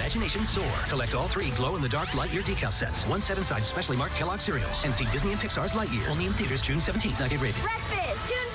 Imagination soar. Collect all three glow-in-the-dark Lightyear decal sets. One seven-side specially marked Kellogg cereals. And see Disney and Pixar's Lightyear. Only in theaters June 17th. Not yet rated. Breakfast, June